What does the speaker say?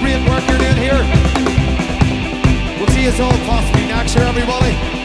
Great work you're doing here. We'll see you all possibly next year, everybody.